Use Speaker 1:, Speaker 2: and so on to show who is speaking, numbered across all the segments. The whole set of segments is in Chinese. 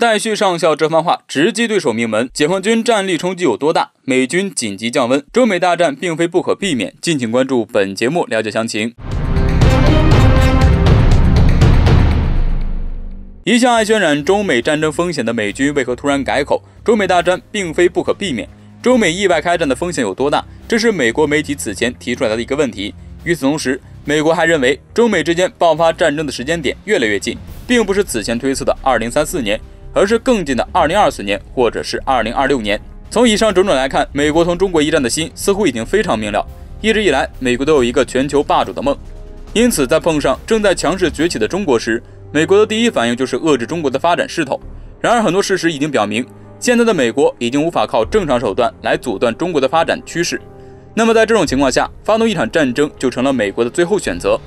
Speaker 1: 戴旭上校这番话直击对手命门，解放军战力冲击有多大？美军紧急降温，中美大战并非不可避免。敬请关注本节目，了解详情。一向爱渲染中美战争风险的美军为何突然改口？中美大战并非不可避免，中美意外开战的风险有多大？这是美国媒体此前提出来的一个问题。与此同时，美国还认为中美之间爆发战争的时间点越来越近，并不是此前推测的2034年，而是更近的2024年或者是2026年。从以上种种来看，美国同中国一战的心似乎已经非常明了。一直以来，美国都有一个全球霸主的梦，因此在碰上正在强势崛起的中国时，美国的第一反应就是遏制中国的发展势头。然而，很多事实已经表明，现在的美国已经无法靠正常手段来阻断中国的发展趋势。那么，在这种情况下，发动一场战争就成了美国的最后选择。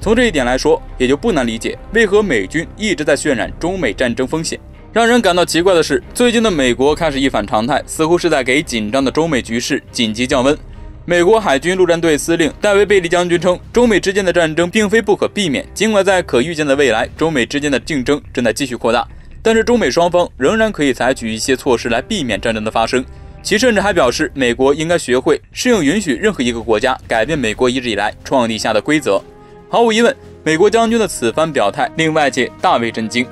Speaker 1: 从这一点来说，也就不难理解为何美军一直在渲染中美战争风险。让人感到奇怪的是，最近的美国开始一反常态，似乎是在给紧张的中美局势紧急降温。美国海军陆战队司令戴维·贝利将军称，中美之间的战争并非不可避免。尽管在可预见的未来，中美之间的竞争正在继续扩大，但是中美双方仍然可以采取一些措施来避免战争的发生。其甚至还表示，美国应该学会适应允许任何一个国家改变美国一直以来创立下的规则。毫无疑问，美国将军的此番表态令外界大为震惊。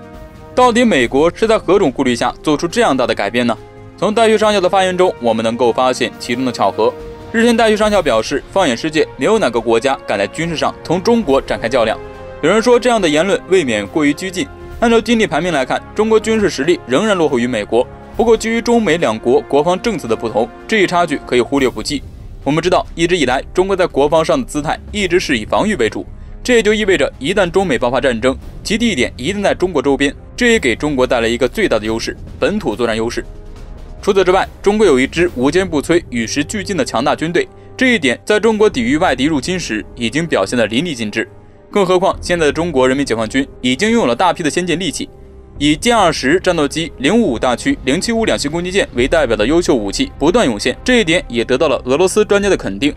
Speaker 1: 到底美国是在何种顾虑下做出这样大的改变呢？从戴旭上校的发言中，我们能够发现其中的巧合。日前，戴旭上校表示，放眼世界，没有哪个国家敢在军事上同中国展开较量。有人说，这样的言论未免过于激进。按照军力排名来看，中国军事实力仍然落后于美国。不过，基于中美两国国防政策的不同，这一差距可以忽略不计。我们知道，一直以来，中国在国防上的姿态一直是以防御为主，这也就意味着，一旦中美爆发战争，其地点一定在中国周边，这也给中国带来一个最大的优势——本土作战优势。除此之外，中国有一支无坚不摧、与时俱进的强大军队，这一点在中国抵御外敌入侵时已经表现得淋漓尽致。更何况，现在的中国人民解放军已经拥有了大批的先进利器，以歼二十战斗机、零五五大驱、零七五两栖攻击舰为代表的优秀武器不断涌现，这一点也得到了俄罗斯专家的肯定。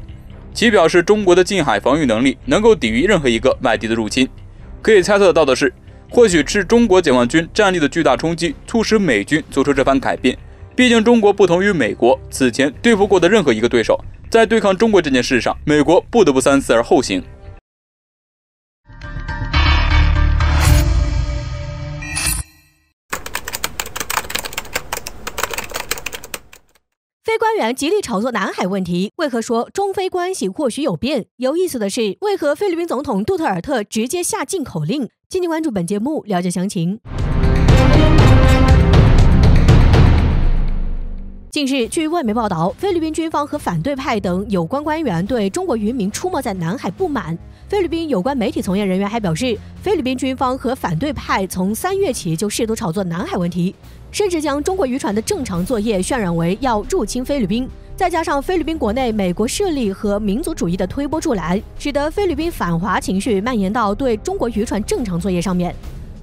Speaker 1: 其表示，中国的近海防御能力能够抵御任何一个外敌的入侵。可以猜测到的是，或许是中国解放军战力的巨大冲击，促使美军做出这番改变。毕竟，中国不同于美国此前对付过的任何一个对手，在对抗中国这件事上，美国不得不三思而后行。
Speaker 2: 官员极力炒作南海问题，为何说中非关系或许有变？有意思的是，为何菲律宾总统杜特尔特直接下禁口令？敬请关注本节目，了解详情。近日，据外媒报道，菲律宾军方和反对派等有关官员对中国渔民出没在南海不满。菲律宾有关媒体从业人员还表示，菲律宾军方和反对派从三月起就试图炒作南海问题，甚至将中国渔船的正常作业渲染为要入侵菲律宾。再加上菲律宾国内美国势力和民族主义的推波助澜，使得菲律宾反华情绪蔓延到对中国渔船正常作业上面。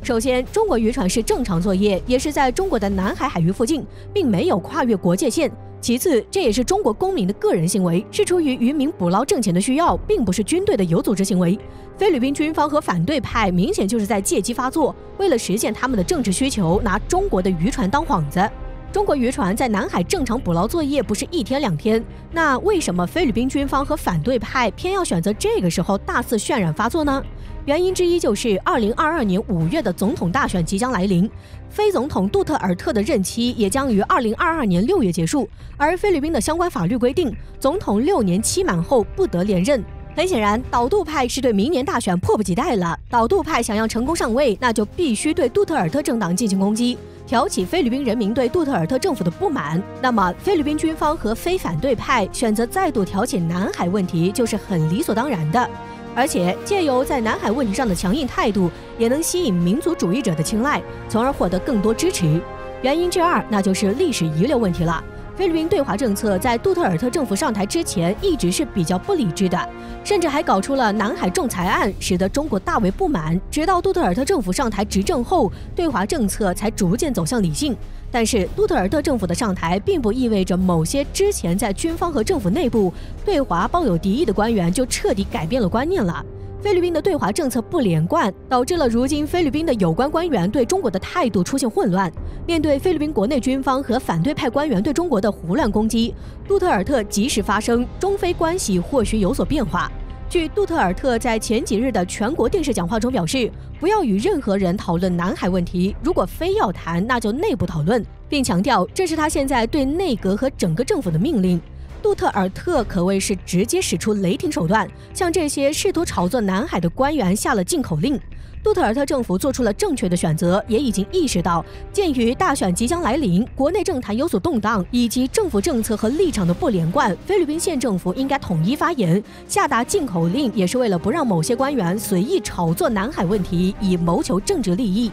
Speaker 2: 首先，中国渔船是正常作业，也是在中国的南海海域附近，并没有跨越国界线。其次，这也是中国公民的个人行为，是出于渔民捕捞挣钱的需要，并不是军队的有组织行为。菲律宾军方和反对派明显就是在借机发作，为了实现他们的政治需求，拿中国的渔船当幌子。中国渔船在南海正常捕捞作业不是一天两天，那为什么菲律宾军方和反对派偏要选择这个时候大肆渲染发作呢？原因之一就是二零二二年五月的总统大选即将来临，非总统杜特尔特的任期也将于二零二二年六月结束。而菲律宾的相关法律规定，总统六年期满后不得连任。很显然，导杜派是对明年大选迫不及待了。导杜派想要成功上位，那就必须对杜特尔特政党进行攻击，挑起菲律宾人民对杜特尔特政府的不满。那么，菲律宾军方和非反对派选择再度挑起南海问题，就是很理所当然的。而且借由在南海问题上的强硬态度，也能吸引民族主义者的青睐，从而获得更多支持。原因之二，那就是历史遗留问题了。菲律宾对华政策在杜特尔特政府上台之前一直是比较不理智的，甚至还搞出了南海仲裁案，使得中国大为不满。直到杜特尔特政府上台执政后，对华政策才逐渐走向理性。但是，杜特尔特政府的上台并不意味着某些之前在军方和政府内部对华抱有敌意的官员就彻底改变了观念了。菲律宾的对华政策不连贯，导致了如今菲律宾的有关官员对中国的态度出现混乱。面对菲律宾国内军方和反对派官员对中国的胡乱攻击，杜特尔特及时发声，中菲关系或许有所变化。据杜特尔特在前几日的全国电视讲话中表示，不要与任何人讨论南海问题，如果非要谈，那就内部讨论，并强调这是他现在对内阁和整个政府的命令。杜特尔特可谓是直接使出雷霆手段，向这些试图炒作南海的官员下了禁口令。杜特尔特政府做出了正确的选择，也已经意识到，鉴于大选即将来临，国内政坛有所动荡，以及政府政策和立场的不连贯，菲律宾县政府应该统一发言，下达禁口令，也是为了不让某些官员随意炒作南海问题，以谋求政治利益。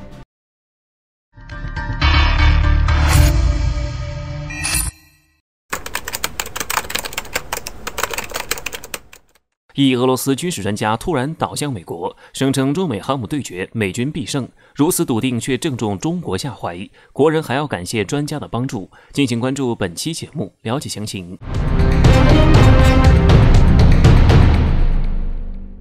Speaker 3: 一俄罗斯军事专家突然倒向美国，声称中美航母对决，美军必胜。如此笃定，却正中中国下怀。国人还要感谢专家的帮助。敬请关注本期节目，了解详情。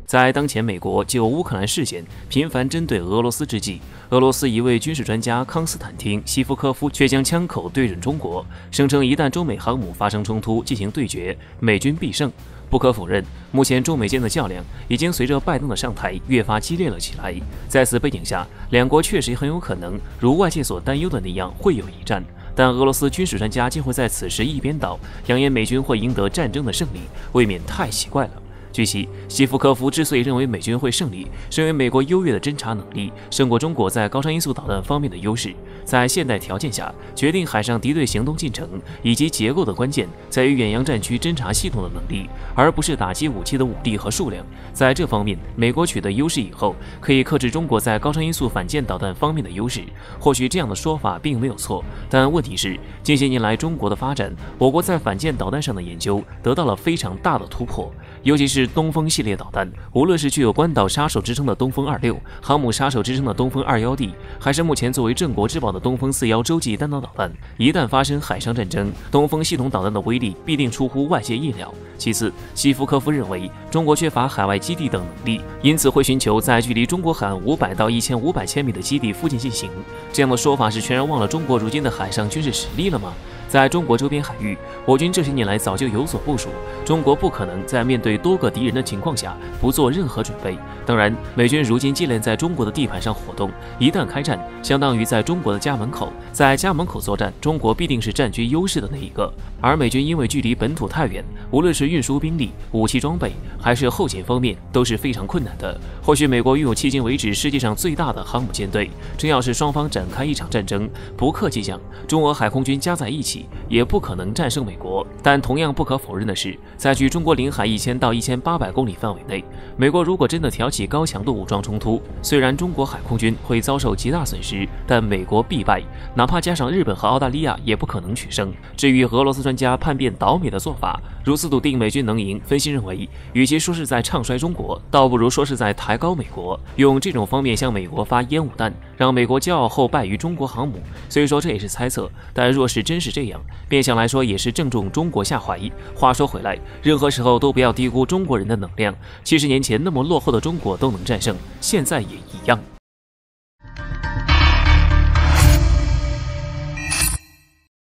Speaker 3: 在当前美国就乌克兰事件频繁针对俄罗斯之际，俄罗斯一位军事专家康斯坦丁·西夫科夫却将枪口对准中国，声称一旦中美航母发生冲突进行对决，美军必胜。不可否认，目前中美间的较量已经随着拜登的上台越发激烈了起来。在此背景下，两国确实很有可能如外界所担忧的那样会有一战。但俄罗斯军事专家竟会在此时一边倒，扬言美军会赢得战争的胜利，未免太奇怪了。据悉，西夫科夫之所以认为美军会胜利，是因为美国优越的侦察能力胜过中国在高超音速导弹方面的优势。在现代条件下，决定海上敌对行动进程以及结构的关键在于远洋战区侦察系统的能力，而不是打击武器的武力和数量。在这方面，美国取得优势以后，可以克制中国在高超音速反舰导弹方面的优势。或许这样的说法并没有错，但问题是，近些年来中国的发展，我国在反舰导弹上的研究得到了非常大的突破。尤其是东风系列导弹，无论是具有关岛杀手之称的东风二六、航母杀手之称的东风二幺 D，还是目前作为镇国之宝的东风四幺洲际弹道导弹，一旦发生海上战争，东风系统导弹的威力必定出乎外界意料。其次，西夫科夫认为中国缺乏海外基地等能力，因此会寻求在距离中国海岸五百到一千五百千米的基地附近进行。这样的说法是全然忘了中国如今的海上军事实力了吗？在中国周边海域，我军这些年来早就有所部署。中国不可能在面对多个敌人的情况下不做任何准备。当然，美军如今接连在中国的地盘上活动，一旦开战，相当于在中国的家门口，在家门口作战，中国必定是占据优势的那一个。而美军因为距离本土太远，无论是运输兵力、武器装备，还是后勤方面，都是非常困难的。或许美国拥有迄今为止世界上最大的航母舰队，真要是双方展开一场战争，不客气讲，中俄海空军加在一起。也不可能战胜美国，但同样不可否认的是，在距中国领海一千到一千八百公里范围内，美国如果真的挑起高强度武装冲突，虽然中国海空军会遭受极大损失，但美国必败，哪怕加上日本和澳大利亚也不可能取胜。至于俄罗斯专家叛变倒美的做法，如此笃定美军能赢，分析认为，与其说是在唱衰中国，倒不如说是在抬高美国，用这种方面向美国发烟雾弹，让美国骄傲后败于中国航母。虽说这也是猜测，但若是真是这样。变相来说，也是正中中国下怀。话说回来，任何时候都不要低估中国人的能量。七十年前那么落后的中国都能战胜，现在也一样。